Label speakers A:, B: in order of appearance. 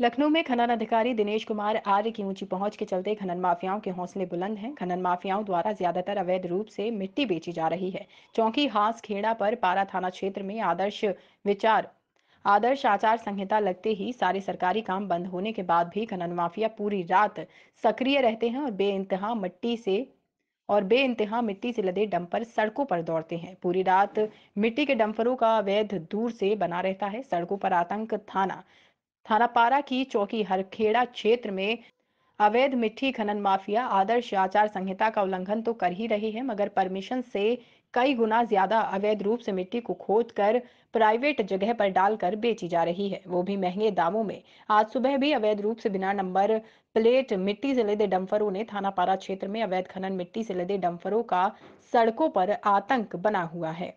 A: लखनऊ में खनन अधिकारी दिनेश कुमार आर्य की ऊँची पहुँच के चलते खनन माफियाओं के हौसले बुलंद हैं। खनन माफियाओं द्वारा ज़्यादातर अवैध रूप से मिट्टी बेची जा रही है। चौकी हास खेड़ा पर पारा थाना क्षेत्र में आदर्श विचार, आदर्श आचार संहिता लगते ही सारे सरकारी काम बंद होने के बाद भी खनन माफिया पूरी रात सक्रिय रहते हैं और बेइंतहा मिट्टी से, और बेइंतहा मिट्टी से लदे डंपर सड़कों पर दौड़ते हैं। पूरी रात मिट्टी के डंपरों का अवैध दूर से बना रहता है। सड़कों पर आतंक थाना थानापारा की चौकी हरखेड़ा क्षेत्र में अवैध मिट्टी खनन माफिया, आदर्श आचार संहिता का उल्लंघन तो कर ही रही है, मगर परमिशन से कई गुना ज़्यादा अवैध रूप से मिट्टी को खोद कर प्राइवेट जगह पर डालकर बेची जा रही है। वो भी महँगे दामों में। आज सुबह भी अवैध रूप से बिना नंबर प्लेट मिट्टी से लदे डंफरों ने थानापारा क्षेत्र में अवैध खनन मिट्टी से लदे डंफरों का सड़कों पर आतंक बना हुआ है।